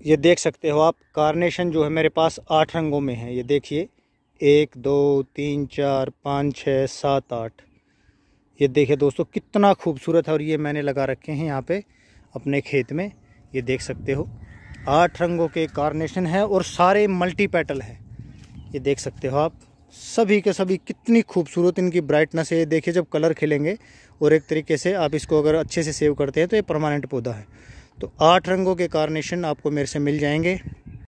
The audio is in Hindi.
ये देख सकते हो आप कार्नेशन जो है मेरे पास आठ रंगों में है। ये देखिए, एक, दो, तीन, चार, पाँच छः सात, आठ। ये देखिए दोस्तों, कितना खूबसूरत है और ये मैंने लगा रखे हैं यहाँ पे अपने खेत में। ये देख सकते हो, आठ रंगों के कार्नेशन है और सारे मल्टी पेटल है। ये देख सकते हो आप, सभी के सभी कितनी खूबसूरत इनकी ब्राइटनेस है। ये देखिए जब कलर खिलेंगे और एक तरीके से आप इसको अगर अच्छे से सेव करते हैं तो ये परमानेंट पौधा है। तो आठ रंगों के कारनेशन आपको मेरे से मिल जाएँगे।